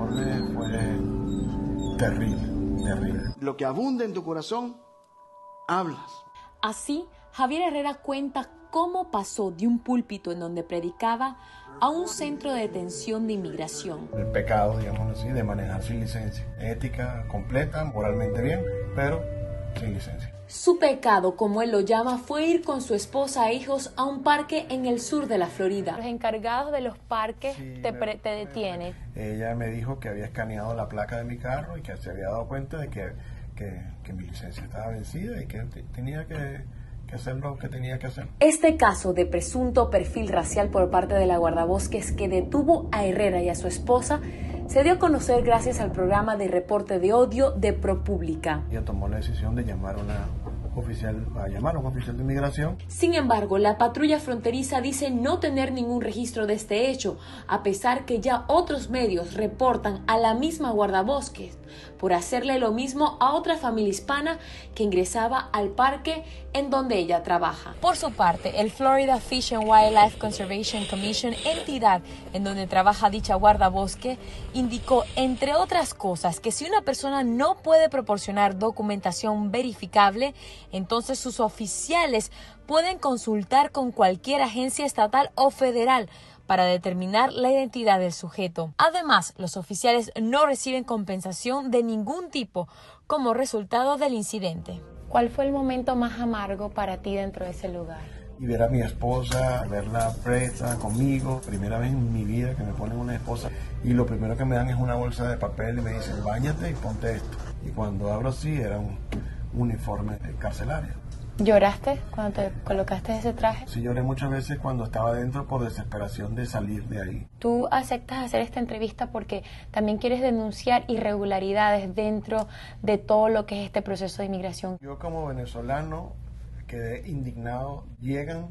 informe fue terrible, terrible. Lo que abunda en tu corazón, hablas. Así, Javier Herrera cuenta cómo pasó de un púlpito en donde predicaba a un centro de detención de inmigración. El pecado, digamos así, de manejar sin licencia. Ética completa, moralmente bien, pero sin licencia. Su pecado, como él lo llama, fue ir con su esposa e hijos a un parque en el sur de la Florida. Los encargados de los parques te, te, detienen. Ella me dijo que había escaneado la placa de mi carro y que se había dado cuenta de que, que, que mi licencia estaba vencida y que tenía que que hacer lo que tenía que hacer. Este caso de presunto perfil racial por parte de la guardabosques que detuvo a Herrera y a su esposa se dio a conocer gracias al programa de reporte de odio de ProPublica. Ella tomó la decisión de llamar a una oficial, a llamar a un oficial de inmigración. Sin embargo, la patrulla fronteriza dice no tener ningún registro de este hecho, a pesar que ya otros medios reportan a la misma guardabosques por hacerle lo mismo a otra familia hispana que ingresaba al parque en donde ella trabaja. Por su parte, el Florida Fish and Wildlife Conservation Commission, entidad en donde trabaja dicha guardabosque, indicó, entre otras cosas, que si una persona no puede proporcionar documentación verificable, entonces sus oficiales pueden consultar con cualquier agencia estatal o federal para determinar la identidad del sujeto. Además, los oficiales no reciben compensación de ningún tipo como resultado del incidente. ¿Cuál fue el momento más amargo para ti dentro de ese lugar? Y ver a mi esposa, verla presa conmigo, primera vez en mi vida que me ponen una esposa y lo primero que me dan es una bolsa de papel y me dicen, bañate y ponte esto. Y cuando abro así era un uniforme carcelario. ¿Lloraste cuando te colocaste ese traje? Sí, lloré muchas veces cuando estaba dentro por desesperación de salir de ahí. Tú aceptas hacer esta entrevista porque también quieres denunciar irregularidades dentro de todo lo que es este proceso de inmigración. Yo como venezolano quedé indignado. Llegan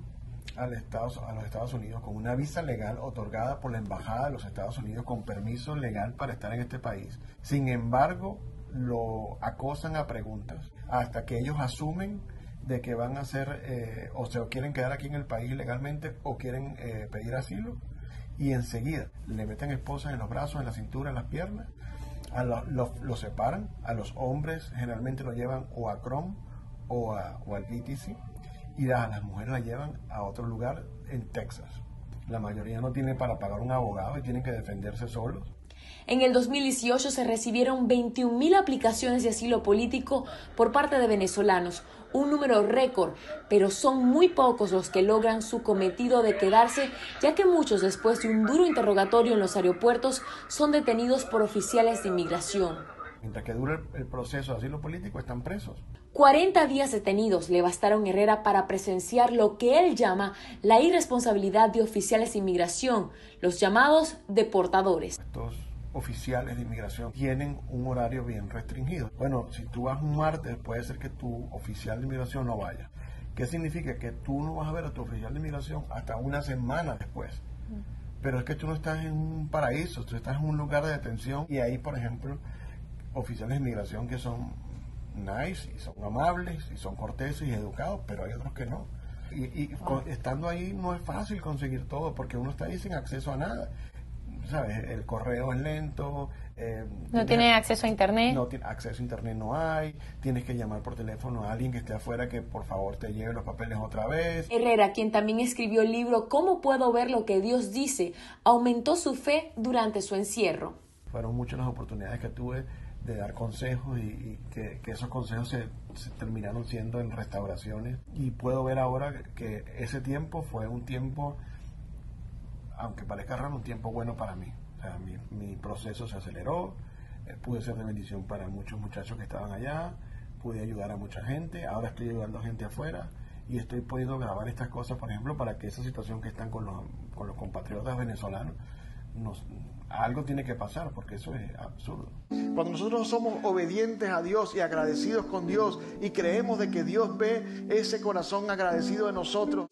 al Estados, a los Estados Unidos con una visa legal otorgada por la Embajada de los Estados Unidos con permiso legal para estar en este país. Sin embargo, lo acosan a preguntas hasta que ellos asumen de que van a ser eh, o se quieren quedar aquí en el país legalmente o quieren eh, pedir asilo y enseguida le meten esposas en los brazos, en la cintura, en las piernas, a lo, separan, a los hombres generalmente lo llevan o a CROM o, a, o al BTC y a las mujeres la llevan a otro lugar en Texas. La mayoría no tiene para pagar un abogado y tienen que defenderse solos en el 2018 se recibieron 21.000 aplicaciones de asilo político por parte de venezolanos, un número récord, pero son muy pocos los que logran su cometido de quedarse, ya que muchos después de un duro interrogatorio en los aeropuertos son detenidos por oficiales de inmigración. Mientras que dure el proceso de asilo político, están presos. 40 días detenidos le bastaron Herrera para presenciar lo que él llama la irresponsabilidad de oficiales de inmigración, los llamados deportadores oficiales de inmigración tienen un horario bien restringido. Bueno, si tú vas un martes, puede ser que tu oficial de inmigración no vaya. ¿Qué significa? Que tú no vas a ver a tu oficial de inmigración hasta una semana después. Pero es que tú no estás en un paraíso, tú estás en un lugar de detención y ahí, por ejemplo, oficiales de inmigración que son nice y son amables y son corteses y educados, pero hay otros que no. Y, estando ahí no es fácil conseguir todo porque uno está ahí sin acceso a nada. ¿sabes? El correo es lento. Eh, no tiene acceso a internet. No tiene acceso a internet no hay. Tienes que llamar por teléfono a alguien que esté afuera que por favor te lleve los papeles otra vez. Herrera, quien también escribió el libro ¿Cómo puedo ver lo que Dios dice? aumentó su fe durante su encierro. Fueron muchas las oportunidades que tuve de dar consejos y, que, esos consejos se, terminaron siendo en restauraciones y puedo ver ahora que ese tiempo fue un tiempo aunque parezca raro, un tiempo bueno para mí. O sea, mi, proceso se aceleró, eh, pude ser de bendición para muchos muchachos que estaban allá, pude ayudar a mucha gente, ahora estoy ayudando a gente afuera y estoy pudiendo grabar estas cosas, por ejemplo, para que esa situación que están con los, con los compatriotas venezolanos, algo tiene que pasar, porque eso es absurdo. Cuando nosotros somos obedientes a Dios y agradecidos con Dios y creemos de que Dios ve ese corazón agradecido de nosotros,